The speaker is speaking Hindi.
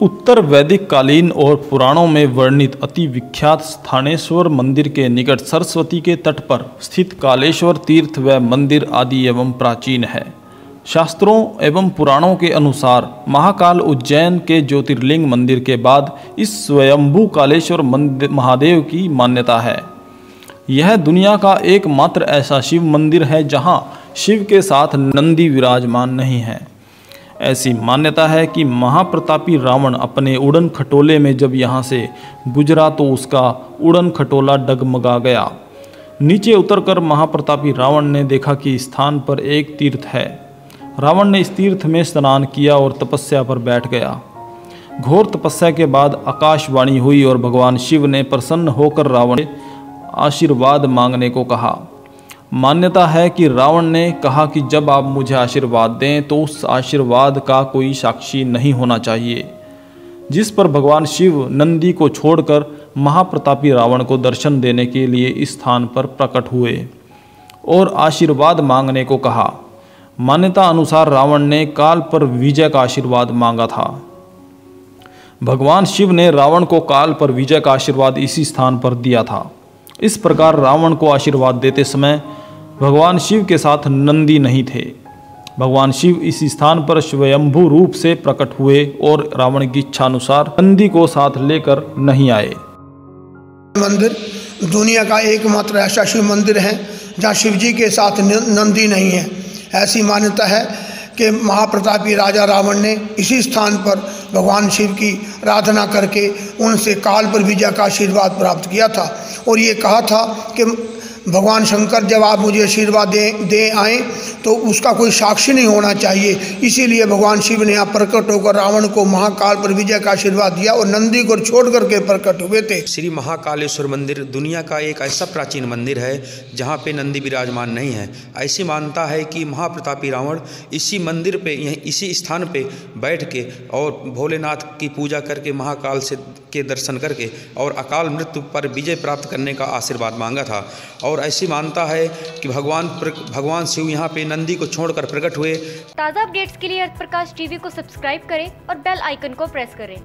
उत्तर वैदिक कालीन और पुराणों में वर्णित अति विख्यात स्थानेश्वर मंदिर के निकट सरस्वती के तट पर स्थित कालेश्वर तीर्थ व मंदिर आदि एवं प्राचीन है। शास्त्रों एवं पुराणों के अनुसार महाकाल उज्जैन के ज्योतिर्लिंग मंदिर के बाद इस स्वयंभू कालेश्वर मंदिर महादेव की मान्यता है। यह दुनिया का एकमात्र ऐसा शिव मंदिर है जहाँ शिव के साथ नंदी विराजमान नहीं है। ऐसी मान्यता है कि महाप्रतापी रावण अपने उड़न खटोले में जब यहाँ से गुजरा तो उसका उड़न खटोला डगमगा गया। नीचे उतरकर महाप्रतापी रावण ने देखा कि स्थान पर एक तीर्थ है। रावण ने इस तीर्थ में स्नान किया और तपस्या पर बैठ गया। घोर तपस्या के बाद आकाशवाणी हुई और भगवान शिव ने प्रसन्न होकर रावण आशीर्वाद मांगने को कहा। मान्यता है कि रावण ने कहा कि जब आप मुझे आशीर्वाद दें तो उस आशीर्वाद का कोई साक्षी नहीं होना चाहिए। जिस पर भगवान शिव नंदी को छोड़कर महाप्रतापी रावण को दर्शन देने के लिए इस स्थान पर प्रकट हुए और आशीर्वाद मांगने को कहा। मान्यता अनुसार रावण ने काल पर विजय का आशीर्वाद मांगा था। भगवान शिव ने रावण को काल पर विजय का आशीर्वाद इसी स्थान पर दिया था। इस प्रकार रावण को आशीर्वाद देते समय भगवान शिव के साथ नंदी नहीं थे। भगवान शिव इस स्थान पर स्वयंभू रूप से प्रकट हुए और रावण की इच्छा अनुसार नंदी को साथ लेकर नहीं आए। मंदिर, दुनिया का एकमात्र ऐसा शिव मंदिर है जहाँ शिव जी के साथ नंदी नहीं है। ऐसी मान्यता है कि महाप्रतापी राजा रावण ने इसी स्थान पर भगवान शिव की आराधना करके उनसे काल पर विजय का आशीर्वाद प्राप्त किया था। और ये कहा था कि भगवान शंकर जब आप मुझे आशीर्वाद दे दे आए तो उसका कोई साक्षी नहीं होना चाहिए। इसीलिए भगवान शिव ने यहाँ प्रकट होकर रावण को महाकाल पर विजय का आशीर्वाद दिया और नंदी को छोड़ करके प्रकट हुए थे। श्री महाकालेश्वर मंदिर दुनिया का एक ऐसा प्राचीन मंदिर है, जहाँ पे नंदी विराजमान नहीं है। ऐसी मानता है कि महाप्रतापी रावण इसी मंदिर पे, यहीं इसी स्थान पे बैठ के और भोलेनाथ की पूजा करके, महाकाल से के दर्शन करके और अकाल मृत्यु पर विजय प्राप्त करने का आशीर्वाद मांगा था। और ऐसी मानता है कि भगवान भगवान शिव यहाँ पे नंदी को छोड़कर प्रकट हुए। ताज़ा अपडेट्स के लिए अर्थ प्रकाश टीवी को सब्सक्राइब करें और बेल आइकन को प्रेस करें।